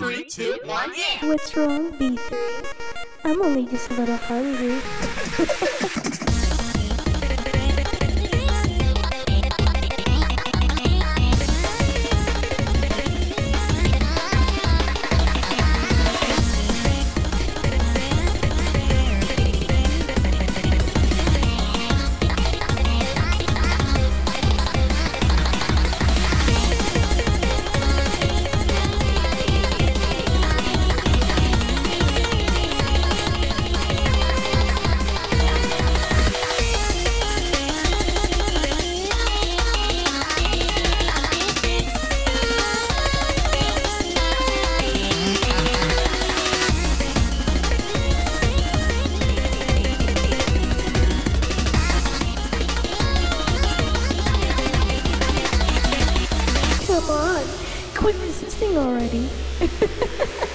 Three, two, one, yeah! What's wrong, B3? I'm only just a little hungry. quit resisting already.